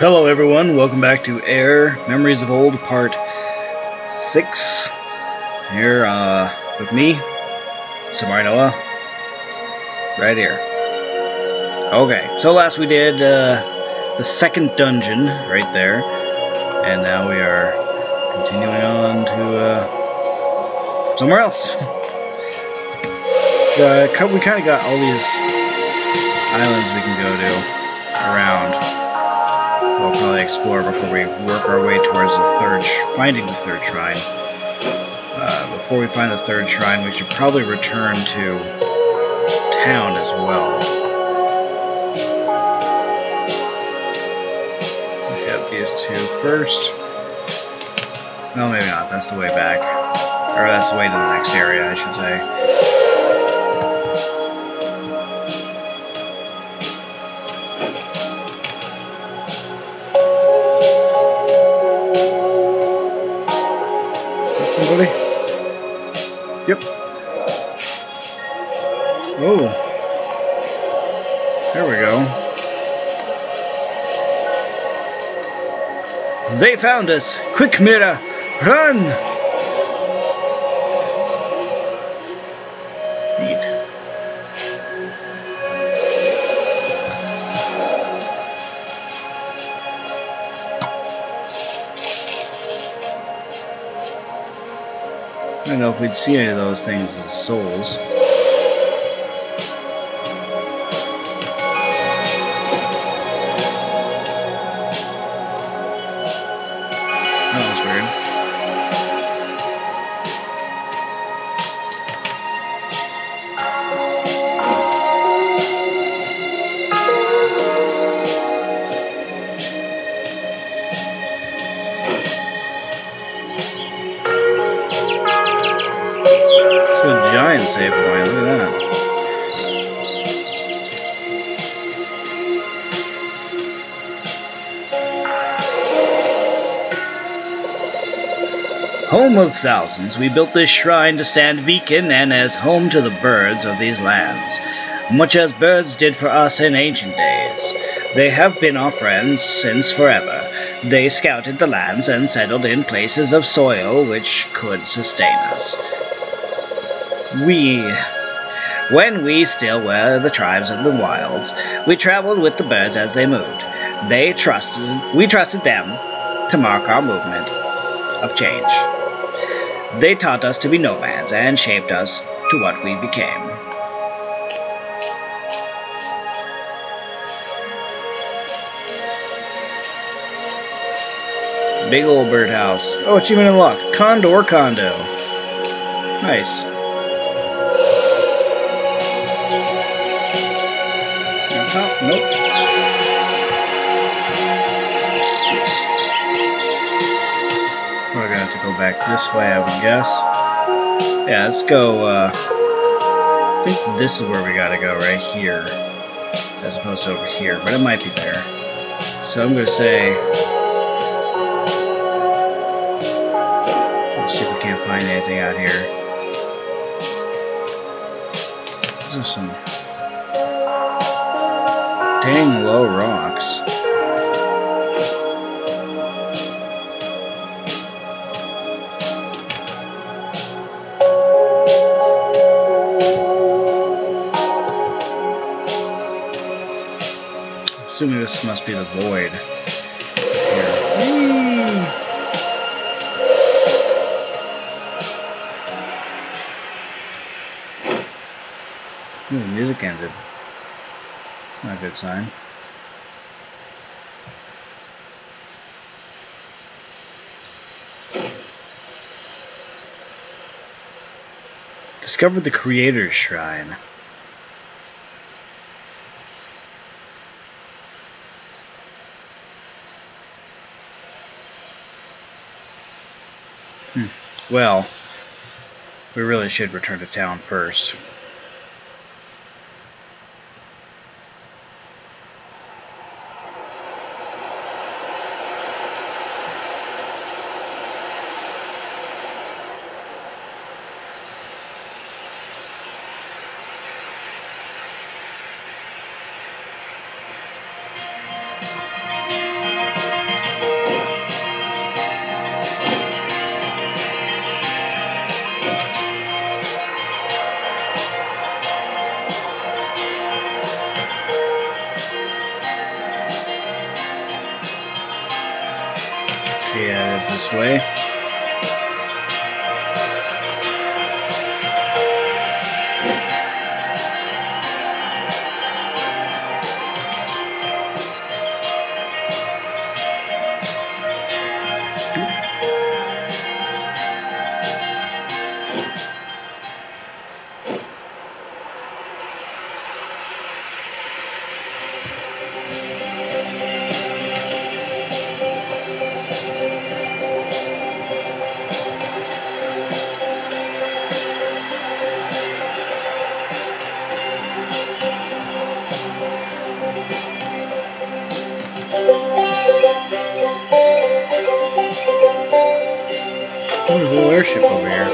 Hello everyone, welcome back to AER Memories of Old Part 6. Here, uh, with me, Somarinoa, right here. Okay, so last we did, uh, the second dungeon, right there, and now we are continuing on to, uh, somewhere else. we kind of got all these islands we can go to around we'll probably explore before we work our way towards the third, finding the third shrine. Uh, before we find the third shrine, we should probably return to town as well. We have these two first. No, maybe not. That's the way back. Or that's the way to the next area, I should say. Oh. There we go. They found us! Quick, Mira! Run! I don't know if we'd see any of those things as souls. Look at that. Home of thousands, we built this shrine to stand beacon and as home to the birds of these lands, much as birds did for us in ancient days. They have been our friends since forever. They scouted the lands and settled in places of soil which could sustain us we, when we still were the tribes of the wilds, we traveled with the birds as they moved. They trusted, we trusted them to mark our movement of change. They taught us to be nomads and shaped us to what we became. Big old birdhouse. Oh, achievement unlocked. Condor condo. Nice. Nope. We're gonna have to go back this way, I would guess. Yeah, let's go, uh, I think this is where we gotta go, right here. As opposed to over here, but it might be there. So I'm gonna say... Let's see if we can't find anything out here. There's some dang low rocks. Assuming this must be the void. Hmm. Ooh, the music ended. Not a good sign. Discover the Creator's Shrine. Hmm. Well, we really should return to town first. There's a little airship over here.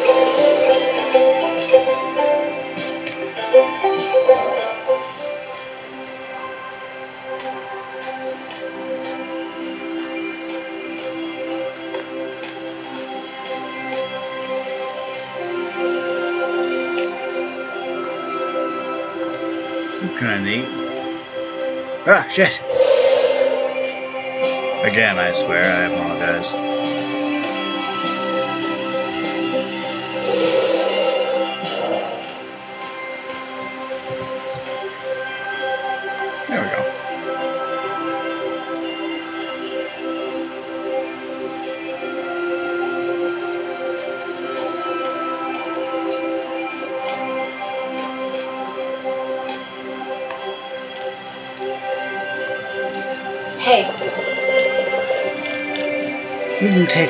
Kind of neat. Ah, shit! Again, I swear, I apologize.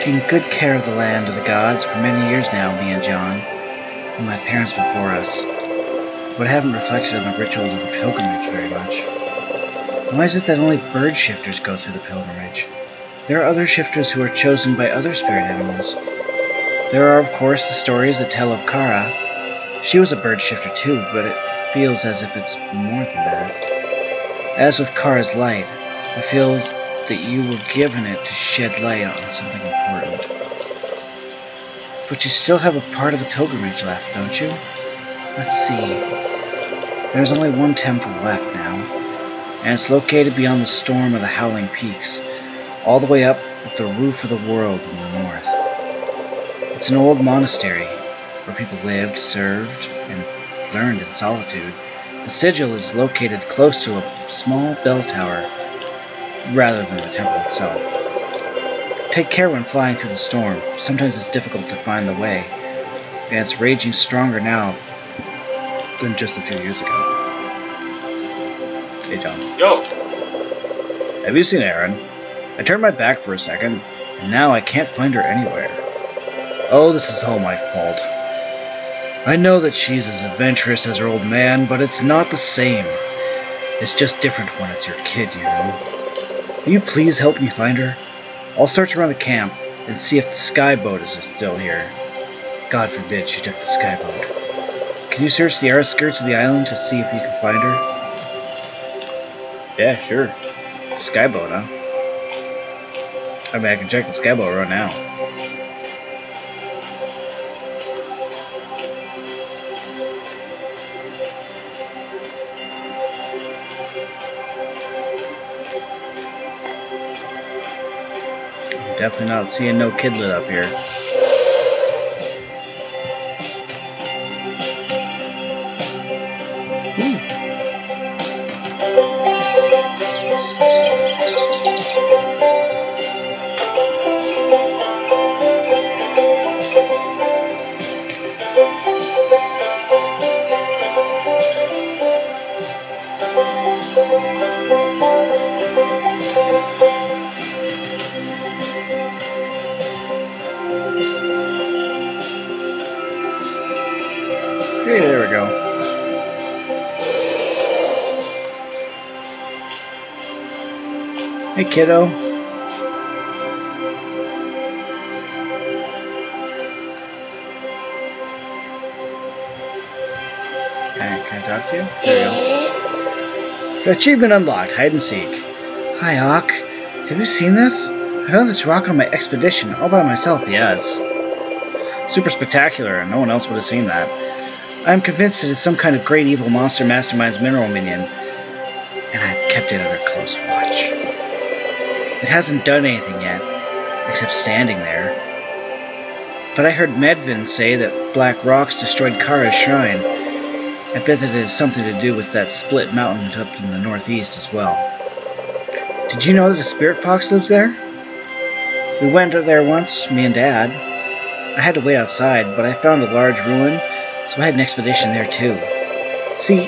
Taking good care of the land of the gods for many years now, me and John, and my parents before us, but haven't reflected on the rituals of the pilgrimage very much. Why is it that only bird shifters go through the pilgrimage? There are other shifters who are chosen by other spirit animals. There are, of course, the stories that tell of Kara. She was a bird shifter too, but it feels as if it's more than that. As with Kara's light, I feel that you were given it to shed light on something important. But you still have a part of the pilgrimage left, don't you? Let's see. There's only one temple left now, and it's located beyond the storm of the Howling Peaks, all the way up at the roof of the world in the north. It's an old monastery where people lived, served, and learned in solitude. The sigil is located close to a small bell tower rather than the temple itself. Take care when flying through the storm. Sometimes it's difficult to find the way, and it's raging stronger now than just a few years ago. Hey, John. Yo, Have you seen Erin? I turned my back for a second, and now I can't find her anywhere. Oh, this is all my fault. I know that she's as adventurous as her old man, but it's not the same. It's just different when it's your kid, you know. Will you please help me find her? I'll search around the camp and see if the skyboat is still here. God forbid she took the skyboat. Can you search the outskirts of the island to see if you can find her? Yeah, sure. Skyboat, huh? I mean, I can check the skyboat right now. Definitely not seeing no kidlet up here. Kiddo. Can, can I talk to you? There you go. Eh? Achievement unlocked, hide and seek. Hi, Auk. Have you seen this? I found this rock on my expedition, all by myself. Yeah, it's super spectacular, and no one else would have seen that. I am convinced it is some kind of great evil monster mastermind's mineral minion, and I've kept it under close watch. It hasn't done anything yet, except standing there. But I heard Medvin say that black rocks destroyed Kara's shrine. I bet that it has something to do with that split mountain up in the northeast as well. Did you know that a spirit fox lives there? We went there once, me and Dad. I had to wait outside, but I found a large ruin, so I had an expedition there too. See,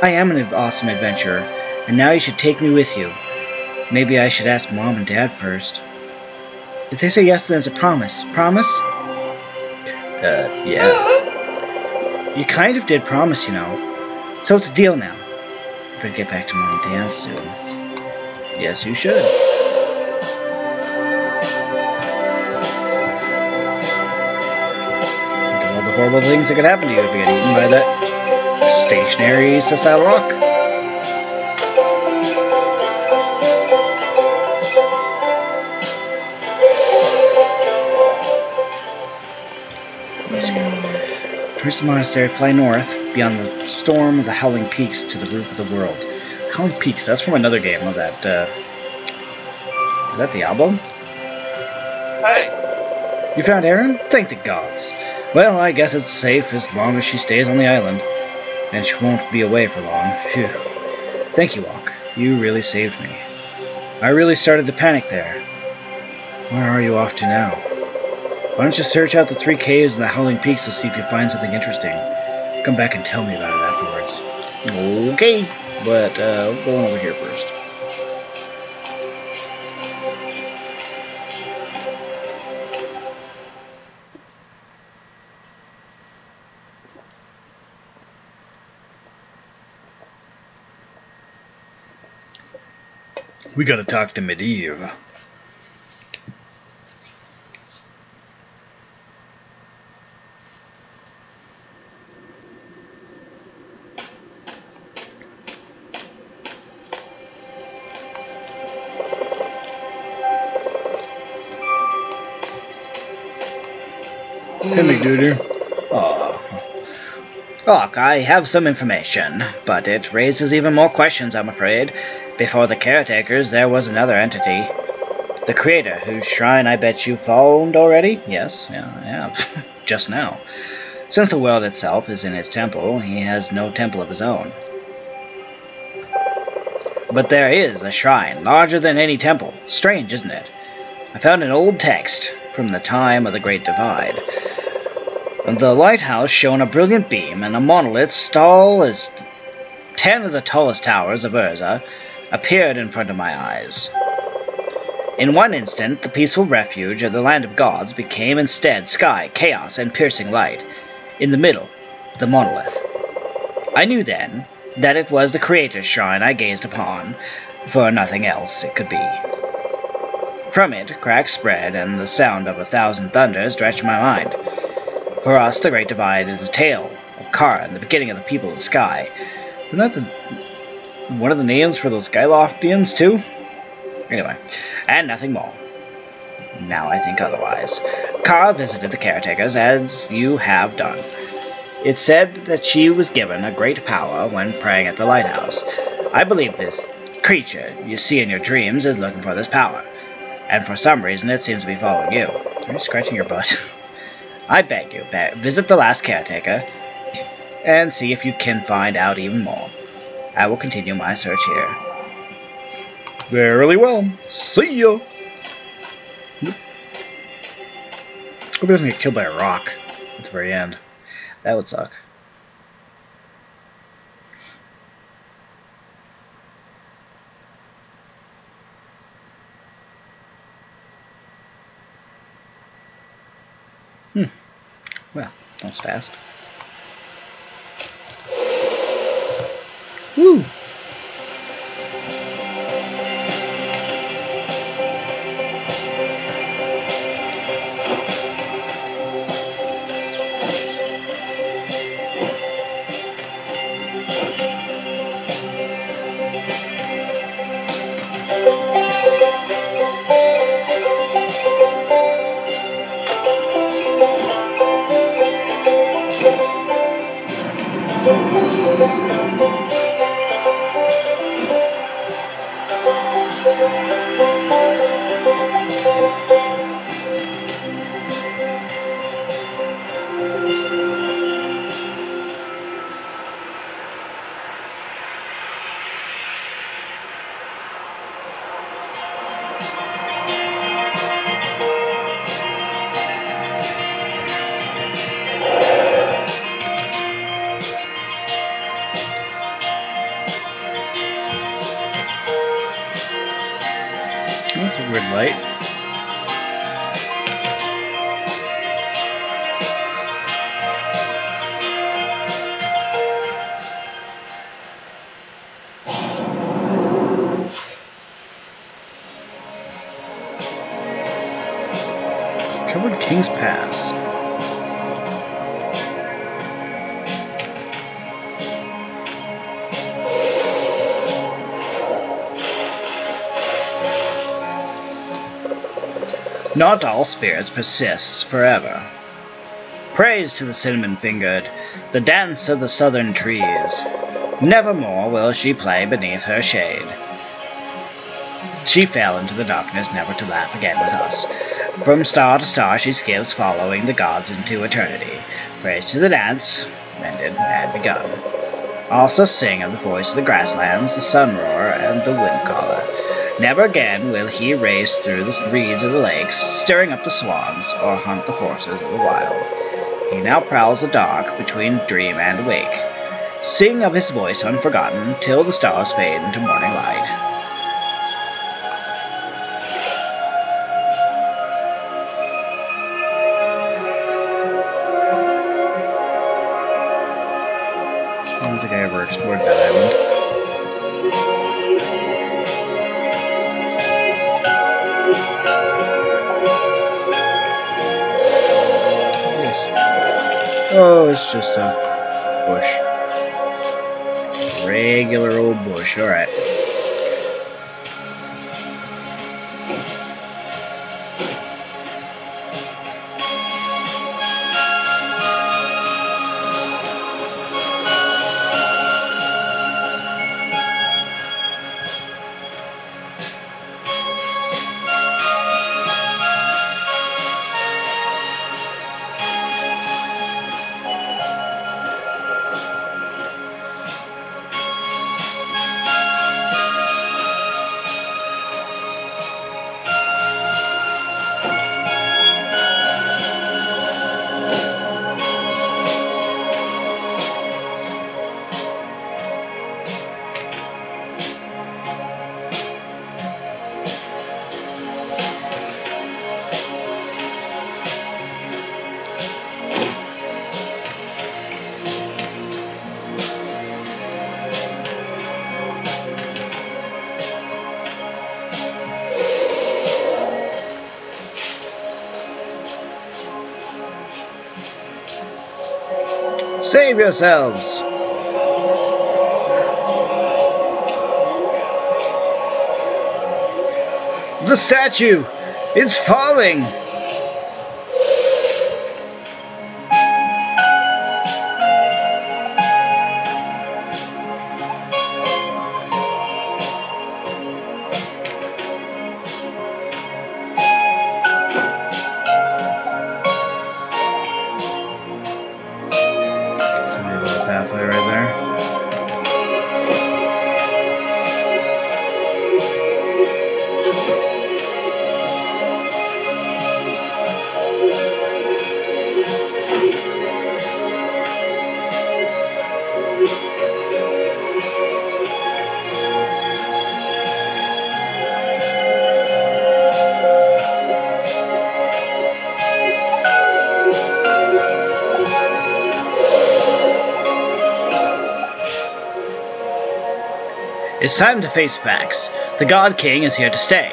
I am an awesome adventurer, and now you should take me with you. Maybe I should ask Mom and Dad first. If they say yes, then it's a promise. Promise? Uh, yeah. You kind of did promise, you know. So it's a deal now. I better get back to Mom and Dad soon. Yes, you should. Think of all the horrible things that could happen to you if you get eaten by that stationary sessile rock. Towards the monastery, fly north, beyond the storm of the Howling Peaks to the roof of the world. Howling Peaks, that's from another game of that, uh... Is that Diablo? Hey! You found Erin? Thank the gods. Well, I guess it's safe as long as she stays on the island. And she won't be away for long. Phew. Thank you, Auk. You really saved me. I really started to panic there. Where are you off to now? Why don't you search out the three caves and the Howling Peaks to see if you find something interesting? Come back and tell me about it afterwards. Okay, but uh, we're going over here first. We gotta talk to Medivh. Oh. Look, I have some information, but it raises even more questions, I'm afraid. Before the caretakers, there was another entity. The creator, whose shrine I bet you found already? Yes, yeah, I have. Just now. Since the world itself is in his temple, he has no temple of his own. But there is a shrine, larger than any temple. Strange, isn't it? I found an old text from the time of the Great Divide. The lighthouse shone a brilliant beam, and a monolith, tall as ten of the tallest towers of Urza, appeared in front of my eyes. In one instant, the peaceful refuge of the land of gods became instead sky, chaos, and piercing light. In the middle, the monolith. I knew then that it was the Creator's shrine I gazed upon, for nothing else it could be. From it, cracks spread, and the sound of a thousand thunders stretched my mind. For us, the Great Divide is a tale of Kara and the beginning of the people of the sky. Isn't that the, one of the names for those Skyloftians, too? Anyway, and nothing more. Now I think otherwise. Kara visited the caretakers, as you have done. It said that she was given a great power when praying at the lighthouse. I believe this creature you see in your dreams is looking for this power. And for some reason, it seems to be following you. Are you scratching your butt? I beg you, visit the last caretaker and see if you can find out even more. I will continue my search here. Very well. See ya! Hope he doesn't get killed by a rock at the very end. That would suck. Well, that was fast. Woo! Thank you. Not all spirits persists forever. Praise to the cinnamon-fingered, the dance of the southern trees. Nevermore will she play beneath her shade. She fell into the darkness, never to laugh again with us. From star to star she skips, following the gods into eternity. Praise to the dance, ended and begun. Also sing of the voice of the grasslands, the sun roar, and the wind caller. Never again will he race through the reeds of the lakes, stirring up the swans, or hunt the horses of the wild. He now prowls the dark between dream and wake. Sing of his voice unforgotten, till the stars fade into morning light. I don't think I ever explored that island. Oh, it's just a bush. Regular old bush, alright. Save yourselves! The statue! It's falling! It's time to face facts. The God King is here to stay.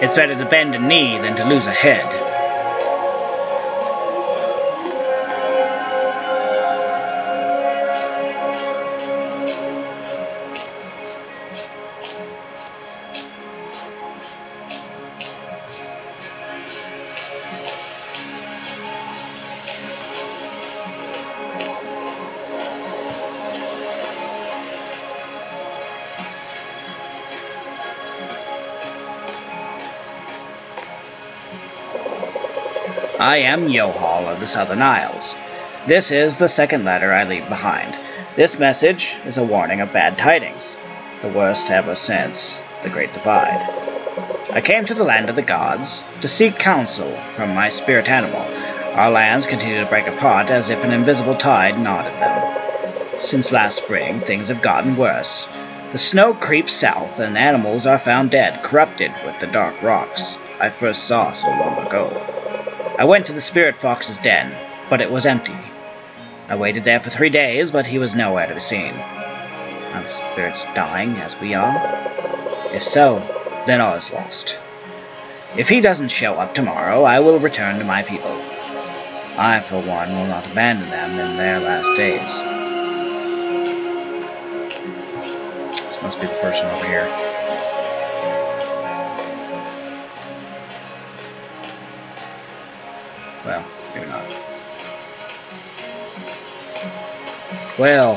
It's better to bend a knee than to lose a head. I am Yohal of the Southern Isles. This is the second letter I leave behind. This message is a warning of bad tidings, the worst ever since the Great Divide. I came to the land of the gods to seek counsel from my spirit animal. Our lands continue to break apart as if an invisible tide knotted them. Since last spring, things have gotten worse. The snow creeps south, and animals are found dead, corrupted with the dark rocks I first saw so long ago. I went to the spirit fox's den, but it was empty. I waited there for three days, but he was nowhere to be seen. Are the spirits dying as we are? If so, then all is lost. If he doesn't show up tomorrow, I will return to my people. I, for one, will not abandon them in their last days. This must be the person over here. Well,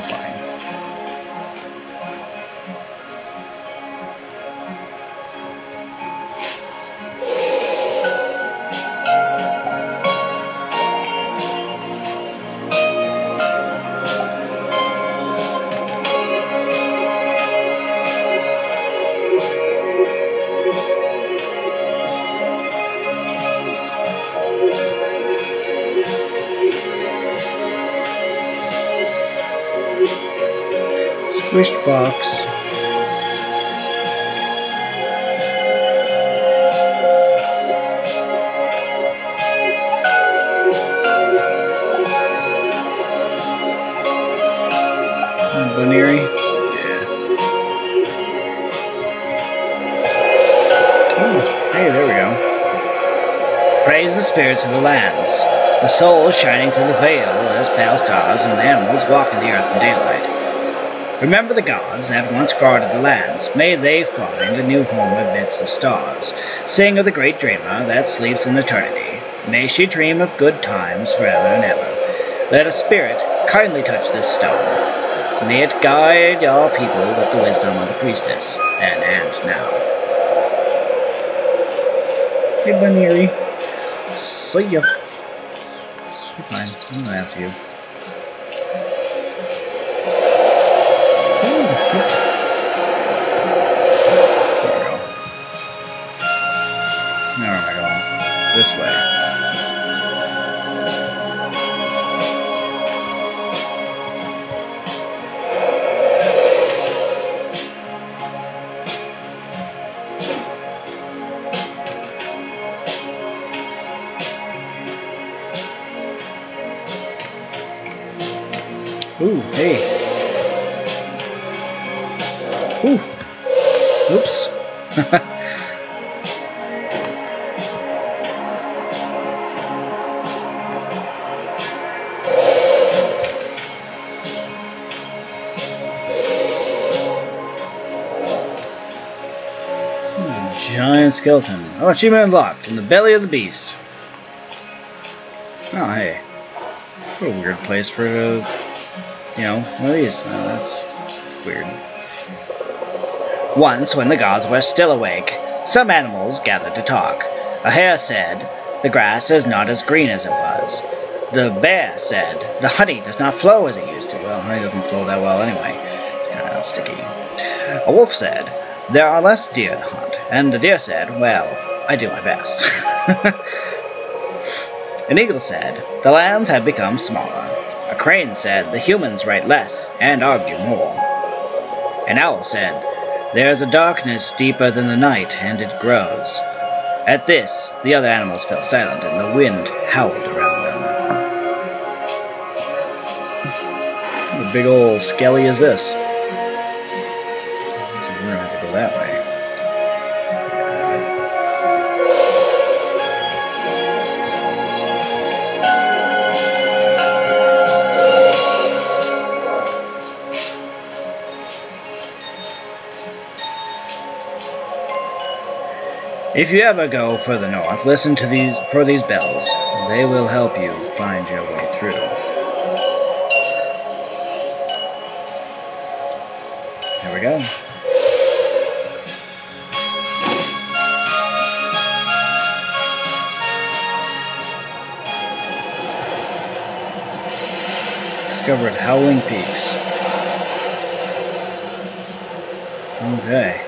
Oh, hey, there we go. Praise the spirits of the lands, the souls shining through the veil as pale stars and animals walking the earth in daylight. Remember the gods that once guarded the lands. May they find a new home amidst the stars. Sing of the great dreamer that sleeps in eternity. May she dream of good times forever and ever. Let a spirit kindly touch this stone. May it guide your people with the wisdom of the priestess, and and now. Hey, Bunny. See ya. Fine, I'm gonna have you. Ooh, hey. Ooh. Oops. Hmm, Giant skeleton. Oh, achievement unlocked in the belly of the beast. Oh, hey. What a weird place for a you know, one of these. Oh, that's weird. Once, when the gods were still awake, some animals gathered to talk. A hare said, The grass is not as green as it was. The bear said, The honey does not flow as it used to. Well, honey doesn't flow that well anyway. It's kind of sticky. A wolf said, There are less deer to hunt. And the deer said, Well, I do my best. An eagle said, The lands have become smaller. Crane said, The humans write less and argue more. An owl said, There is a darkness deeper than the night, and it grows. At this, the other animals fell silent, and the wind howled around them. What big old skelly is this? If you ever go further north, listen to these for these bells. They will help you find your way through. Here we go. Discovered Howling Peaks. Okay.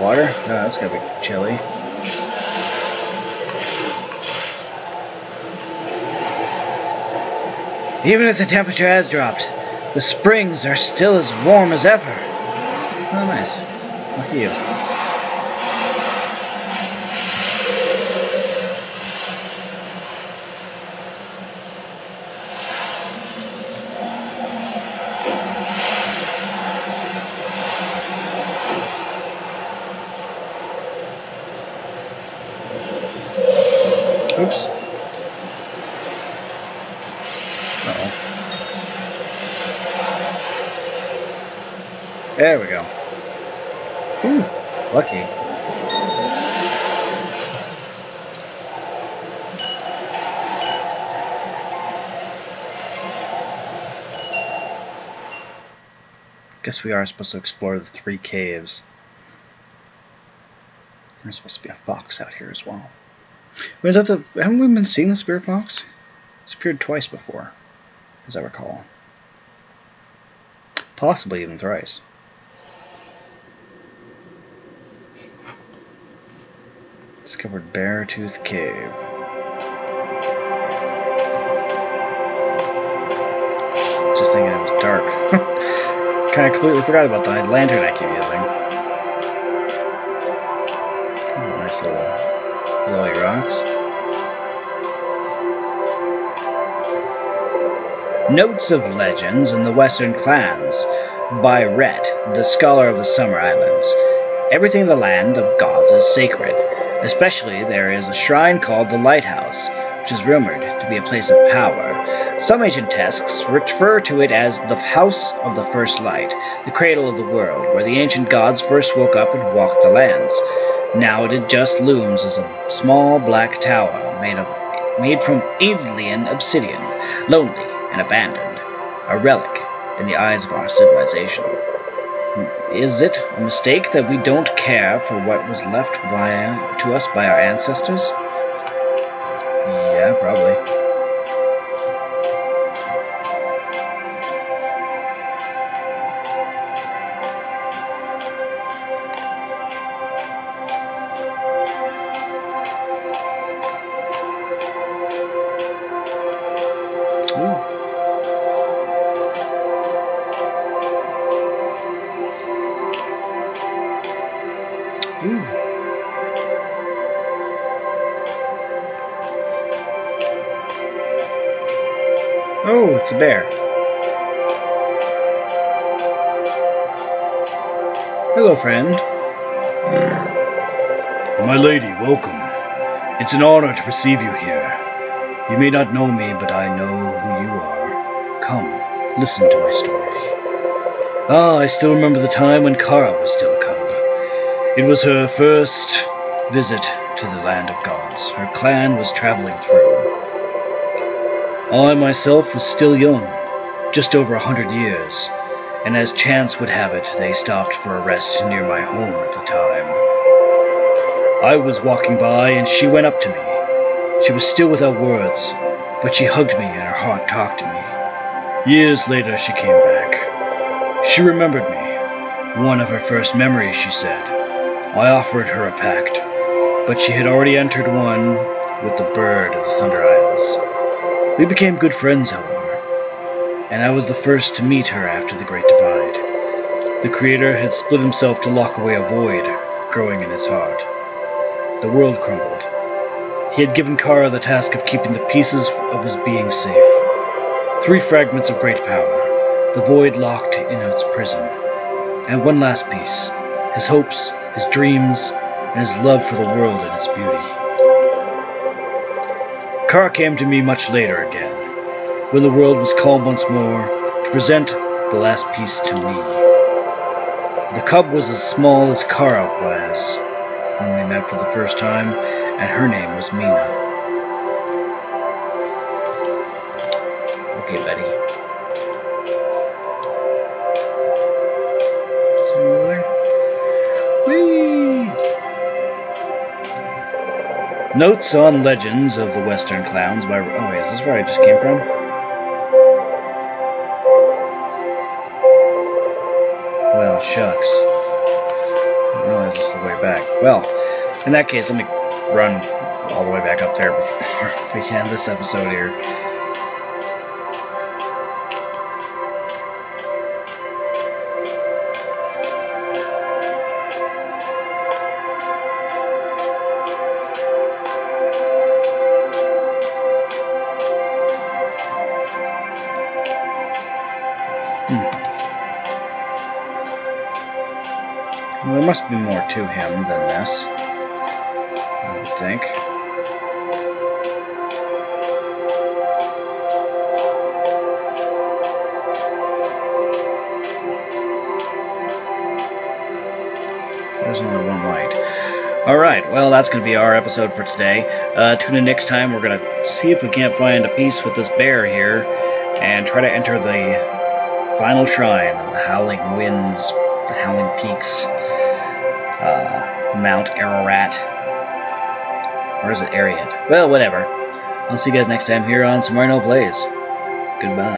water. Oh, that's gonna be chilly. Even if the temperature has dropped, the springs are still as warm as ever. Oh, nice. At you. There we go. Ooh, lucky. We are supposed to explore the three caves. There's supposed to be a fox out here as well. Wait, is that the... Haven't we been seeing the spirit fox? It's appeared twice before, as I recall. Possibly even thrice. Discovered Beartooth Cave. Just thinking it was dark. Kind of completely forgot about the lantern I keep using. Oh, nice little glowy rocks. Notes of Legends in the Western Clans by Rhett, the scholar of the Summer Islands. Everything in the land of gods is sacred. Especially, there is a shrine called the Lighthouse, which is rumored to be a place of power. Some ancient texts refer to it as the House of the First Light, the cradle of the world, where the ancient gods first woke up and walked the lands. Now it just looms as a small black tower made of made from alien obsidian, lonely and abandoned, a relic in the eyes of our civilization. Is it a mistake that we don't care for what was left by, to us by our ancestors? Yeah, probably. Friend. My lady, welcome. It's an honor to receive you here. You may not know me, but I know who you are. Come, listen to my story. Ah, I still remember the time when Kara was still a cub. It was her first visit to the land of gods. Her clan was traveling through. I myself was still young, just over a hundred years, and as chance would have it, they stopped for a rest near my home at the time. I was walking by, and she went up to me. She was still without words, but she hugged me and her heart talked to me. Years later, she came back. She remembered me. One of her first memories, she said. I offered her a pact, but she had already entered one with the bird of the Thunder Isles. We became good friends, however, and I was the first to meet her after the Great Divide. The Creator had split himself to lock away a void growing in his heart. The world crumbled. He had given Kara the task of keeping the pieces of his being safe. Three fragments of great power, the void locked in its prison, and one last piece, his hopes, his dreams, and his love for the world and its beauty. Kara came to me much later again, when the world was calm once more, to present the last piece to me. The cub was as small as Kara was when we met for the first time, and her name was Mina. Okay, Betty. Notes on Legends of the Western Clowns by... Oh wait, is this where I just came from? Shucks. I didn't is this the way back? Well, in that case, let me run all the way back up there before we end this episode here. Must be more to him than this. I would think. There's only one light. Alright, well, that's going to be our episode for today. Uh, tune in next time. We're going to see if we can't find a piece with this bear here and try to enter the final shrine of the Howling Winds, the Howling Peaks uh, Mount Ararat. Or is it Ariat? Well, whatever. I'll see you guys next time here on Somarinoa Plays. Goodbye.